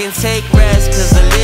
can take rest Cause the